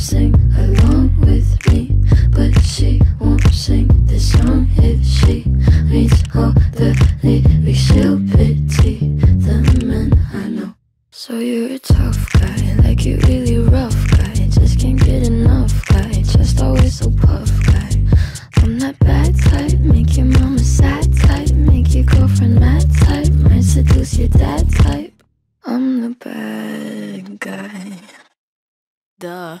sing along with me, but she won't sing this song if she reads all the lyrics. She'll pity the men I know. So you're a tough guy, like you really rough guy. Just can't get enough guy, just always so puff guy. I'm that bad type, make your mama sad type, make your girlfriend mad type, might seduce your dad type. I'm the bad guy. Duh.